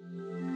Música